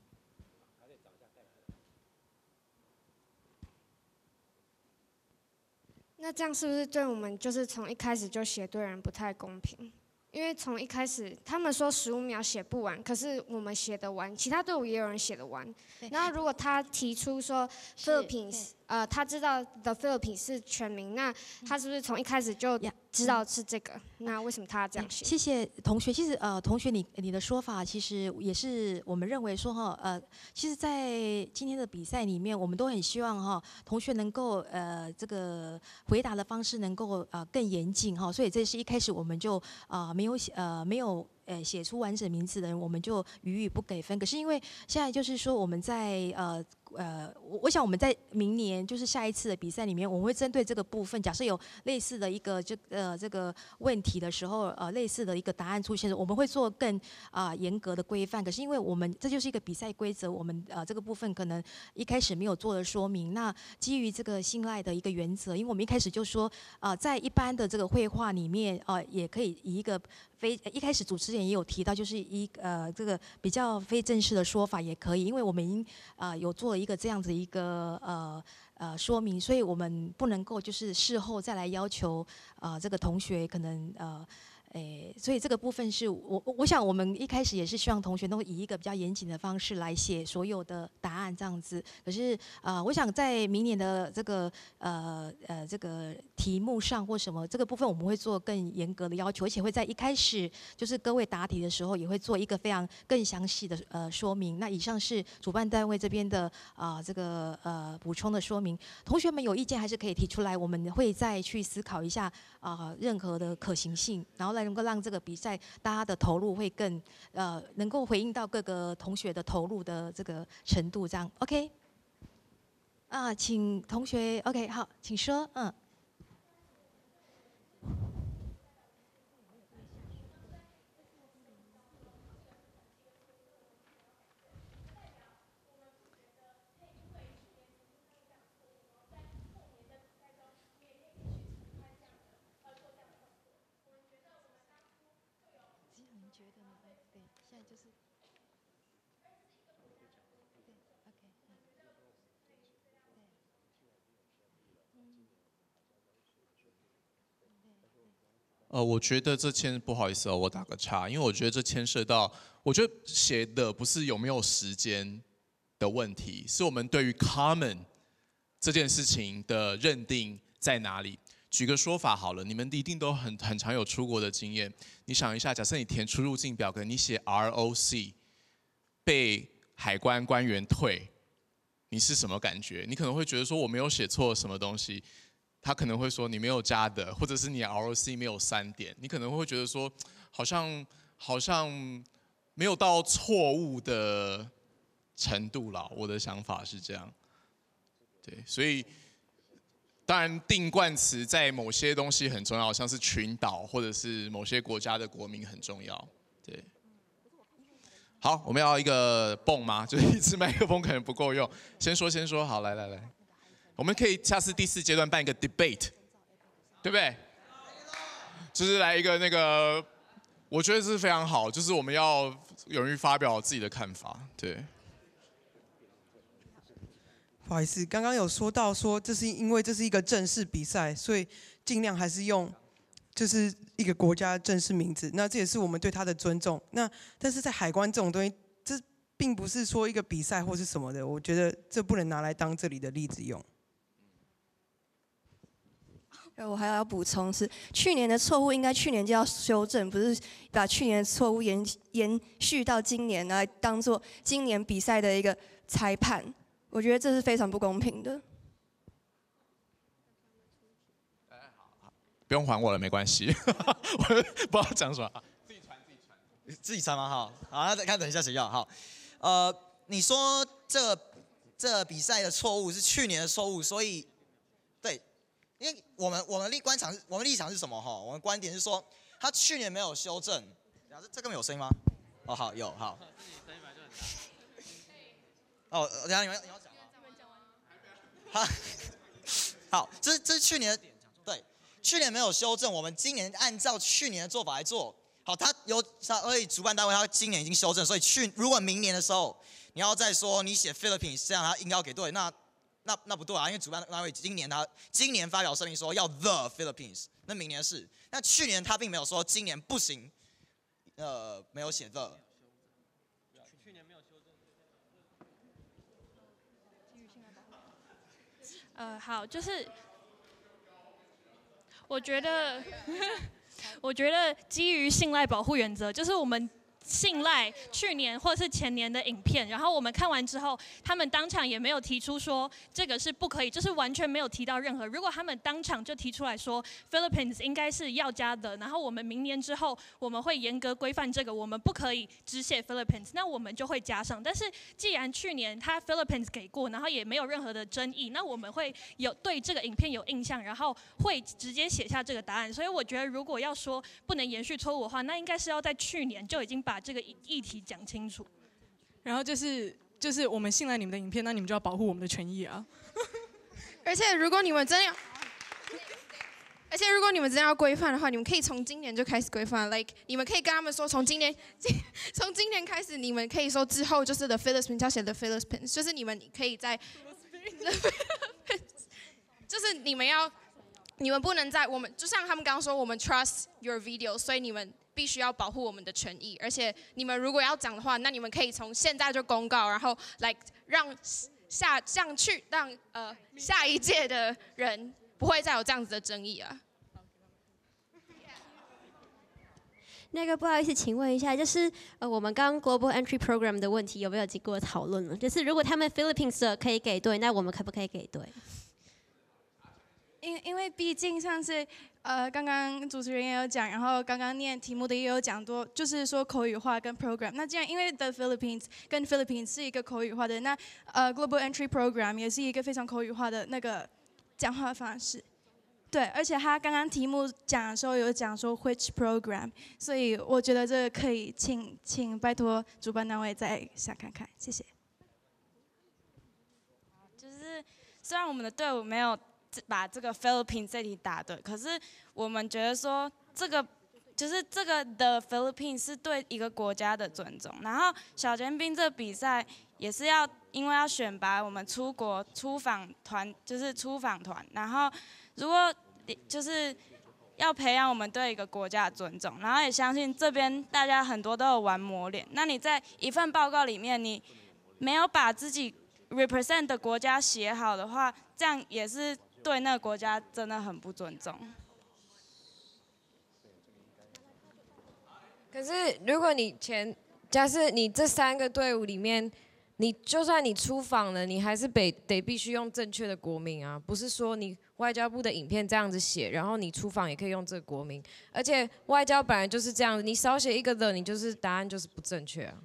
那这样是不是对我们就是从一开始就写对人不太公平？因为从一开始他们说十五秒写不完，可是我们写得完，其他队伍也有人写得完。然后如果他提出说 Philippines。呃，他知道 The Philippines 是全名，那他是不是从一开始就知道是这个？那为什么他要这样写？谢谢同学。其实呃，同学你你的说法其实也是我们认为说哈，呃，其实，在今天的比赛里面，我们都很希望哈，同学能够呃这个回答的方式能够呃更严谨哈，所以这是一开始我们就啊没有写呃没有。呃，写出完整名字的人，我们就予以不给分。可是因为现在就是说，我们在呃呃，我我想我们在明年就是下一次的比赛里面，我们会针对这个部分，假设有类似的一个这呃这个问题的时候，呃类似的一个答案出现，我们会做更啊严格的规范。可是因为我们这就是一个比赛规则，我们呃这个部分可能一开始没有做的说明。那基于这个信赖的一个原则，因为我们一开始就说啊，在一般的这个绘画里面啊，也可以以一个。非一开始主持人也有提到，就是一呃这个比较非正式的说法也可以，因为我们已经啊有做了一个这样子一个呃呃说明，所以我们不能够就是事后再来要求啊这个同学可能呃诶，所以这个部分是我我想我们一开始也是希望同学都以一个比较严谨的方式来写所有的答案这样子。可是啊、我想在明年的这个呃呃这个题目上或什么这个部分，我们会做更严格的要求，而且会在一开始就是各位答题的时候，也会做一个非常更详细的呃说明。那以上是主办单位这边的啊、这个呃补充的说明。同学们有意见还是可以提出来，我们会再去思考一下啊、任何的可行性，然后来能够让这个比赛大家的投入会更呃能够回应到各个同学的投入的这个程度，这样 OK？啊，请同学 OK 好，请说，嗯。您觉得呢？对，现在就是。对，OK，呃，我觉得这牵不好意思哦，我打个岔，因为我觉得这牵涉到，我觉得写的不是有没有时间的问题，是我们对于 common 这件事情的认定在哪里。举个说法好了，你们一定都很很常有出国的经验。你想一下，假设你填出入境表格，你写 ROC，被海关官员退，你是什么感觉？你可能会觉得说我没有写错什么东西，他可能会说你没有加的，或者是你的 ROC 没有三点，你可能会觉得说好像好像没有到错误的程度啦。我的想法是这样，对，所以当然定冠词在某些东西很重要，像是群岛或者是某些国家的国民很重要，对。好，我们要一个泵吗？[laughs] 就是一支麦克风可能不够用，先说先说，好，来来来。我们可以下次第四阶段办一个 debate，对不对？就是来一个那个，我觉得是非常好，就是我们要勇于发表自己的看法，对。不好意思，刚刚有说到说这是因为这是一个正式比赛，所以尽量还是用就是一个国家正式名字。那这也是我们对他的尊重。那但是在海关这种东西，这并不是说一个比赛或是什么的，我觉得这不能拿来当这里的例子用。我还要补充是，去年的错误应该去年就要修正，不是把去年的错误延延续到今年来当做今年比赛的一个裁判，我觉得这是非常不公平的。不用还我了，没关系，[laughs] 我不知道讲什么。自己传自己传，自己传吗？好，好，那看等一下谁要好。呃，你说这这比赛的错误是去年的错误，所以对，因为我们我们立观场我们立场是什么哈？我们观点是说，他去年没有修正。啊这这根本有声音吗？哦，好，有好。哦，等下你们你要讲吗？好，好，这是这是去年对，去年没有修正，我们今年按照去年的做法来做。好，他有他所以主办单位他今年已经修正，所以去如果明年的时候你要再说你写 Philippines 这样，他应该要给对，那那那不对啊，因为主办单位今年他今年发表声明说要 the Philippines，那明年是，那去年他并没有说今年不行，呃，没有写 the 去年没有修正。呃，好，就是我觉得，[laughs] 我觉得基于信赖保护原则，就是我们信赖去年或者是前年的影片，然后我们看完之后，他们当场也没有提出说这个是不可以，就是完全没有提到任何。如果他们当场就提出来说 Philippines 应该是要加的，然后我们明年之后我们会严格规范这个，我们不可以只写 Philippines，那我们就会加上。但是既然去年他 Philippines 给过，然后也没有任何的争议，那我们会有对这个影片有印象，然后会直接写下这个答案。所以我觉得如果要说不能延续错误的话，那应该是要在去年就已经把这个议议题讲清楚。然后就是就是我们信赖你们的影片，那你们就要保护我们的权益啊。[laughs] 而且如果你们真要，而且如果你们真的要规范的话，你们可以从今年就开始规范。Like 你们可以跟他们说，从今年 [laughs] 从今年开始，你们可以说之后就是 the Philippines 要写 the Philippines，就是你们可以在，[laughs] 就是你们要。你们不能在我们就像他们刚刚说，我们 trust your video，所以你们必须要保护我们的权益。而且你们如果要讲的话，那你们可以从现在就公告，然后来让下上去让呃下一届的人不会再有这样子的争议啊。那个不好意思，请问一下，就是呃，我们刚 Global Entry Program 的问题有没有经过讨论了？就是如果他们 Philippines 的可以给对，那我们可不可以给对？因因为毕竟像是呃，刚刚主持人也有讲，然后刚刚念题目的也有讲多，就是说口语化跟 program。那既然因为 the Philippines 跟 Philippines 是一个口语化的，那呃 Global Entry Program 也是一个非常口语化的那个讲话方式。对，而且他刚刚题目讲的时候有讲说 which program，所以我觉得这个可以请请拜托主办单位再想看看，谢谢。就是虽然我们的队伍没有把这个 Philippine 这里打对，可是我们觉得说这个就是这个的 Philippine 是对一个国家的尊重。然后小尖兵这比赛也是要因为要选拔我们出国出访团，就是出访团，然后如果就是要培养我们对一个国家的尊重，然后也相信这边大家很多都有玩磨脸。那你在一份报告里面，你没有把自己 represent 的国家写好的话，这样也是对那个国家真的很不尊重。可是如果你前，假设你这三个队伍里面。你就算你出访了，你还是得得必须用正确的国名啊，不是说你外交部的影片这样子写，然后你出访也可以用这个国名，而且外交本来就是这样子，你少写一个的，你就是答案就是不正确啊。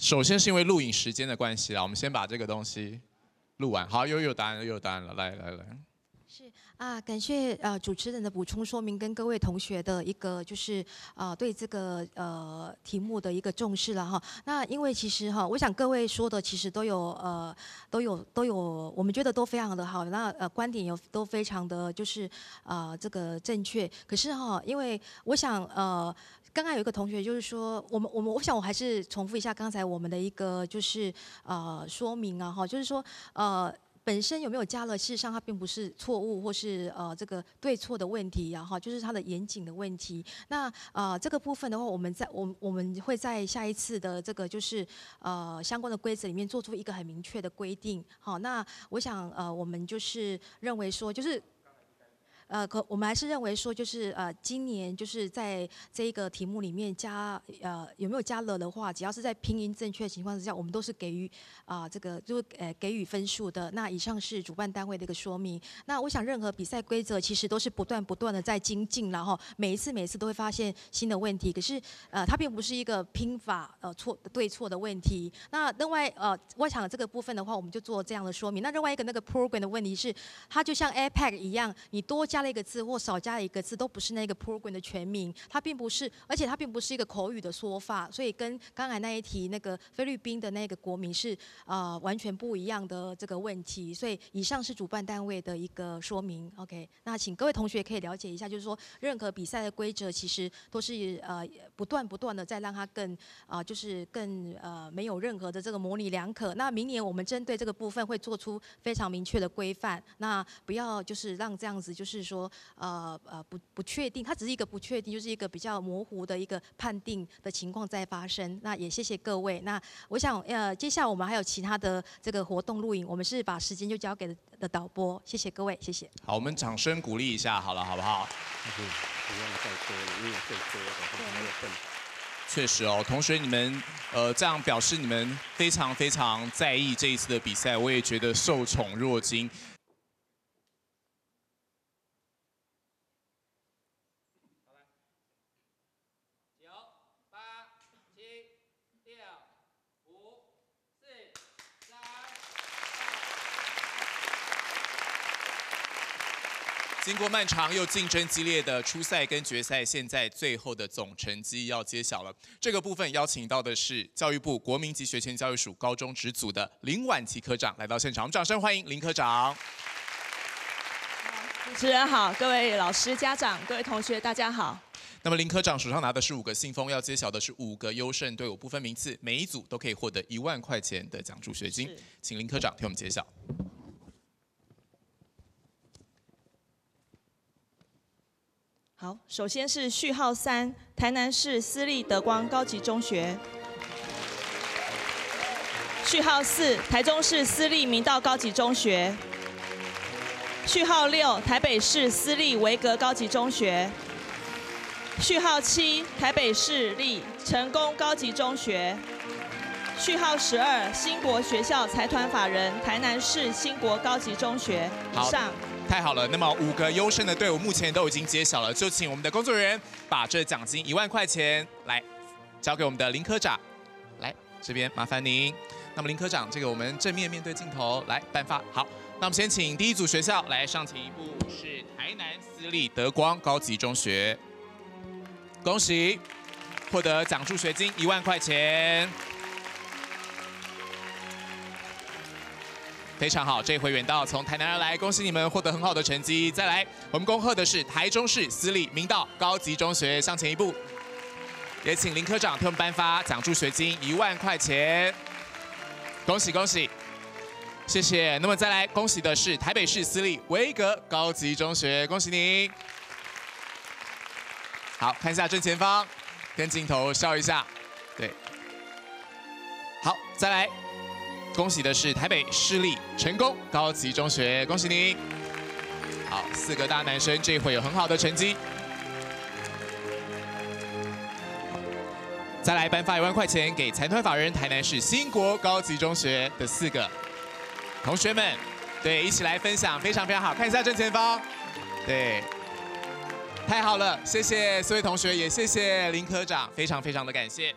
首先是因为录影时间的关系啊，我们先把这个东西录完。好，又有答案了，又有答案了，来来来。是啊，感谢呃主持人的补充说明跟各位同学的一个就是啊对这个呃题目的一个重视了哈。那因为其实哈，我想各位说的其实都有呃都有都有，我们觉得都非常的好，那呃观点有都非常的就是啊这个正确。可是哈，因为我想呃刚刚有一个同学就是说，我们我们我想我还是重复一下刚才我们的一个就是呃说明啊哈，就是说呃。本身有没有加了？事实上，它并不是错误或是呃这个对错的问题，然后就是它的严谨的问题。那呃这个部分的话，我们在我我们会在下一次的这个就是呃相关的规则里面做出一个很明确的规定。好，那我想呃我们就是认为说就是。呃，可我们还是认为说，就是呃，今年就是在这一个题目里面加呃有没有加了的话，只要是在拼音正确情况之下，我们都是给予啊这个就呃给予分数的。那以上是主办单位的一个说明。那我想任何比赛规则其实都是不断不断的在精进，然后每一次每一次都会发现新的问题。可是呃，它并不是一个拼法呃错对错的问题。那另外呃，我想这个部分的话，我们就做这样的说明。那另外一个那个 program 的问题是，它就像 iPad 一样，你多加。加了一个字或少加了一个字，都不是那个 program 的全名。它并不是，而且它并不是一个口语的说法，所以跟刚才那一题那个菲律宾的那个国民是啊完全不一样的这个问题。所以以上是主办单位的一个说明。OK，那请各位同学可以了解一下，就是说任何比赛的规则其实都是呃不断不断的在让它更啊就是更呃没有任何的这个模棱两可。那明年我们针对这个部分会做出非常明确的规范。那不要就是让这样子就是。说呃呃不不确定，它只是一个不确定，就是一个比较模糊的一个判定的情况在发生。那也谢谢各位。那我想呃，接下来我们还有其他的这个活动录影，我们是把时间就交给的导播。谢谢各位，谢谢。好，我们掌声鼓励一下，好了，好不好？不用再多了，因为最多的还有更。确实哦，同学你们呃这样表示你们非常非常在意这一次的比赛，我也觉得受宠若惊。经过漫长又竞争激烈的初赛跟决赛，现在最后的总成绩要揭晓了。这个部分邀请到的是教育部国民级学前教育署高中职组的林婉琪科长来到现场，我们掌声欢迎林科长。主持人好，各位老师、家长、各位同学，大家好。那么林科长手上拿的是五个信封，要揭晓的是五个优胜队伍不分名次，每一组都可以获得一万块钱的奖助学金。请林科长替我们揭晓。好，首先是序号三，台南市私立德光高级中学；序号四，台中市私立明道高级中学；序号六，台北市私立维格高级中学；序号七，台北市立成功高级中学；序号十二，新国学校财团法人台南市新国高级中学。以上。太好了，那么五个优胜的队伍目前都已经揭晓了，就请我们的工作人员把这奖金一万块钱来交给我们的林科长，来这边麻烦您。那么林科长，这个我们正面面对镜头来颁发。好，那我们先请第一组学校来上前一步，是台南私立德光高级中学，恭喜获得奖助学金一万块钱。非常好，这回远道从台南而来，恭喜你们获得很好的成绩。再来，我们恭贺的是台中市私立明道高级中学，向前一步，也请林科长替我们颁发奖助学金一万块钱，恭喜恭喜，谢谢。那么再来，恭喜的是台北市私立维格高级中学，恭喜您。好，看一下正前方，跟镜头笑一下，对。好，再来。恭喜的是台北市立成功高级中学，恭喜您！好，四个大男生这回有很好的成绩。再来颁发一万块钱给财团法人台南市新国高级中学的四个同学们，对，一起来分享，非常非常好。看一下正前方，对，太好了，谢谢四位同学，也谢谢林科长，非常非常的感谢。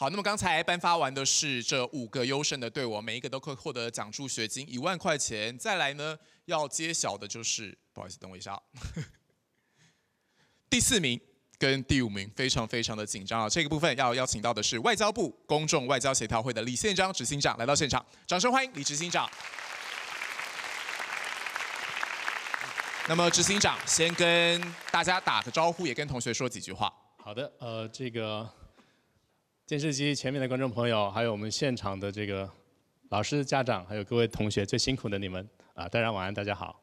好，那么刚才颁发完的是这五个优胜的队伍，每一个都可获得奖助学金一万块钱。再来呢，要揭晓的就是，不好意思，等我一下，[laughs] 第四名跟第五名非常非常的紧张啊。这个部分要邀请到的是外交部公众外交协调会的李宪章执行长来到现场，掌声欢迎李执行长。那么执行长先跟大家打个招呼，也跟同学说几句话。好的，呃，这个电视机前面的观众朋友，还有我们现场的这个老师、家长，还有各位同学，最辛苦的你们啊！大家晚安，大家好。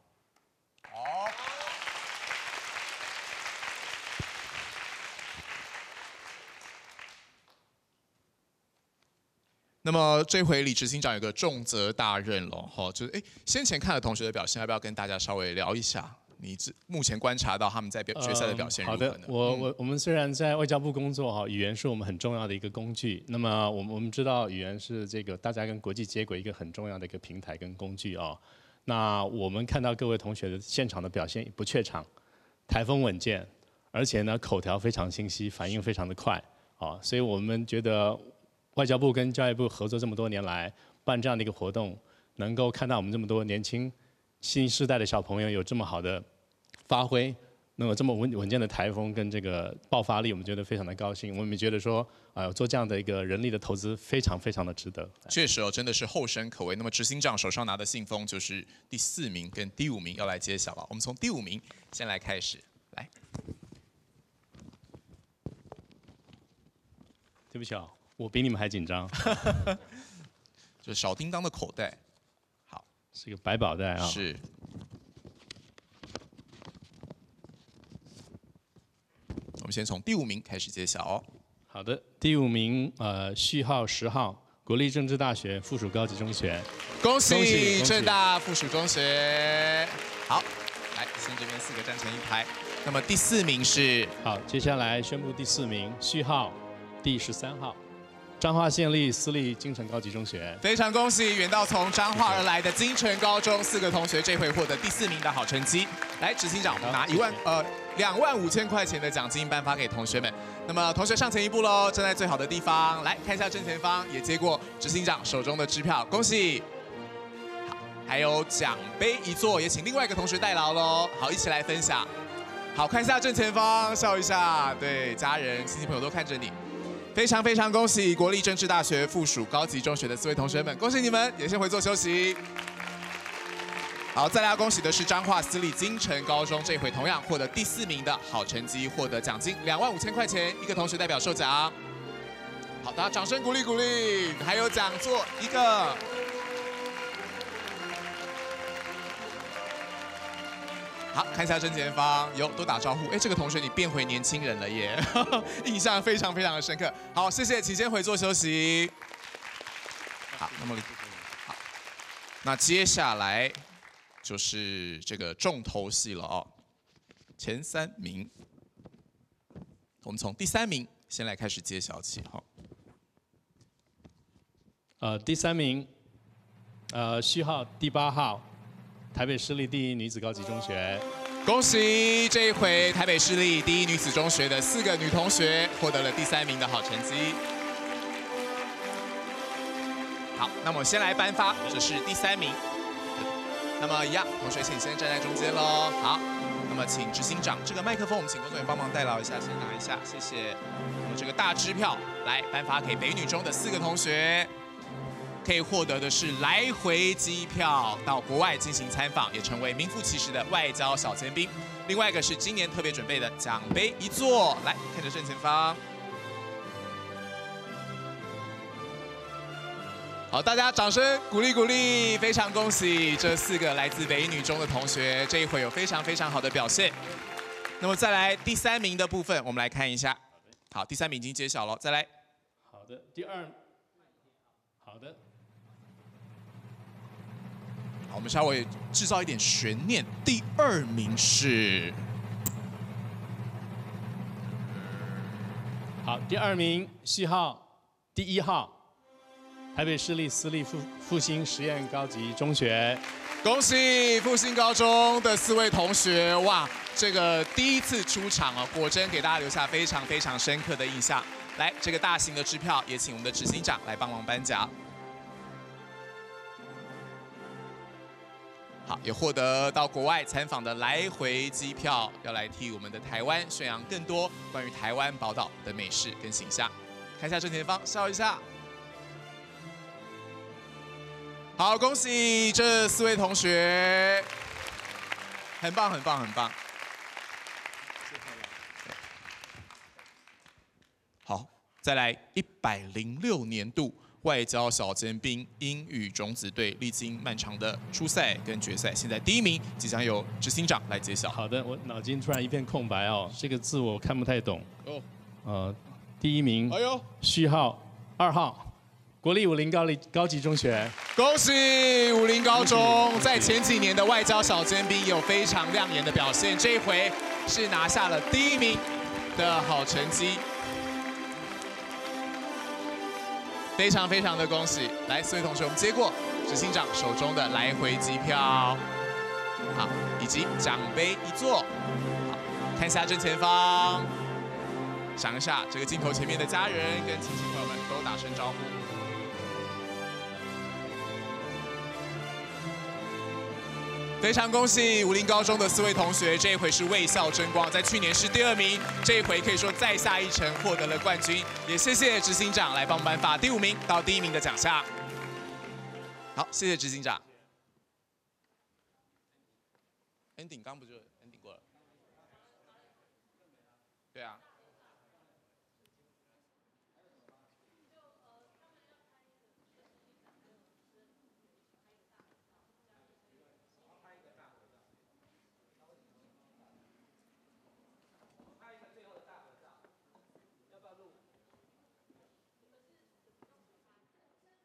那么这回李执行长有个重责大任了，哈，就是哎，先前看了同学的表现，要不要跟大家稍微聊一下？你这目前观察到他们在表决赛的表现如何呢？呃好的，我我我们虽然在外交部工作哈，语言是我们很重要的一个工具。那么我们我们知道语言是这个大家跟国际接轨一个很重要的一个平台跟工具哦。那我们看到各位同学的现场的表现不怯场，台风稳健，而且呢口条非常清晰，反应非常的快啊，所以我们觉得外交部跟教育部合作这么多年来办这样的一个活动，能够看到我们这么多年轻新时代的小朋友有这么好的发挥，那么这么稳稳健的台风跟这个爆发力，我们觉得非常的高兴。我们觉得说，啊、做这样的一个人力的投资非常非常的值得。确实哦，真的是后生可畏。那么执行长手上拿的信封就是第四名跟第五名要来揭晓了。我们从第五名先来开始，来，对不起啊，我比你们还紧张。[laughs] 就是小叮当的口袋，好是个百宝袋啊。是。我们先从第五名开始揭晓哦。好的，第五名呃序号十号国立政治大学附属高级中学，恭恭喜喜恭喜正大附属中学。好，来，先这边四个站成一排。那么第四名是好，接下来宣布第四名序号第十三号彰化县立私立金城高级中学。非常恭喜远道从彰化而来的金城高中四个同学，这回获得第四名的好成绩。来，执行长，我们拿一万呃两万五千块钱的奖金颁发给同学们。那么同学上前一步喽，站在最好的地方，来看一下正前方，也接过执行长手中的支票，恭喜。还有奖杯一座，也请另外一个同学代劳喽。好，一起来分享。好看一下正前方，笑一下，对家人、亲戚朋友都看着你。非常非常恭喜国立政治大学附属高级中学的四位同学们，恭喜你们！也先回座休息。好，再来要恭喜的是彰化私立金城高中，这回同样获得第四名的好成绩，获得奖金两万五千块钱，一个同学代表受奖。好，的掌声鼓励鼓励，还有讲座一个。好，看一下正前方，有多打招呼。哎，这个同学你变回年轻人了耶，[laughs] 印象非常非常的深刻。好，谢谢，请先回座休息。好，那么好，那接下来就是这个重头戏了哦，前三名，我们从第三名先来开始揭晓起哈。呃，第三名，呃，序号第八号。台北市立第一女子高级中学，恭喜这一回台北市立第一女子中学的四个女同学获得了第三名的好成绩。好，那么先来颁发，这是第三名。那么一样，同学请先站在中间喽。好，那么请执行长，这个麦克风我们请工作人员帮忙代劳一下，先拿一下，谢谢。那么这个大支票来颁发给北女中的四个同学。可以获得的是来回机票到国外进行参访，也成为名副其实的外交小尖兵。另外一个是今年特别准备的奖杯一座，来看着正前方。好，大家掌声鼓励鼓励，非常恭喜这四个来自北女中的同学，这一回有非常非常好的表现。那么再来第三名的部分，我们来看一下。好，第三名已经揭晓了，再来。好的，第二。好的。我们稍微制造一点悬念，第二名是，好，第二名序号第一号，台北市立私立复复兴实验高级中学，恭喜复兴高中的四位同学，哇，这个第一次出场啊，果真给大家留下非常非常深刻的印象。来，这个大型的支票也请我们的执行长来帮忙颁奖。好，也获得到国外参访的来回机票，要来替我们的台湾宣扬更多关于台湾宝岛的美事跟形象。看一下正前方，笑一下。好，恭喜这四位同学，很棒，很棒，很棒。好，再来一百零六年度。外交小尖兵英语种子队历经漫长的初赛跟决赛，现在第一名即将由执行长来揭晓。好的，我脑筋突然一片空白哦，这个字我看不太懂。哦，呃，第一名，哎呦，序号二号，国立武林高里高级中学。恭喜武林高中，在前几年的外交小尖兵有非常亮眼的表现，这一回是拿下了第一名的好成绩。非常非常的恭喜！来，四位同学，我们接过执行长手中的来回机票，好，以及奖杯一座。好，看一下正前方，想一下这个镜头前面的家人跟亲戚朋友们都打声招呼。非常恭喜武林高中的四位同学，这一回是为校争光，在去年是第二名，这一回可以说再下一城获得了冠军。也谢谢执行长来帮我们颁发第五名到第一名的奖项。好，谢谢执行长。ending 刚不就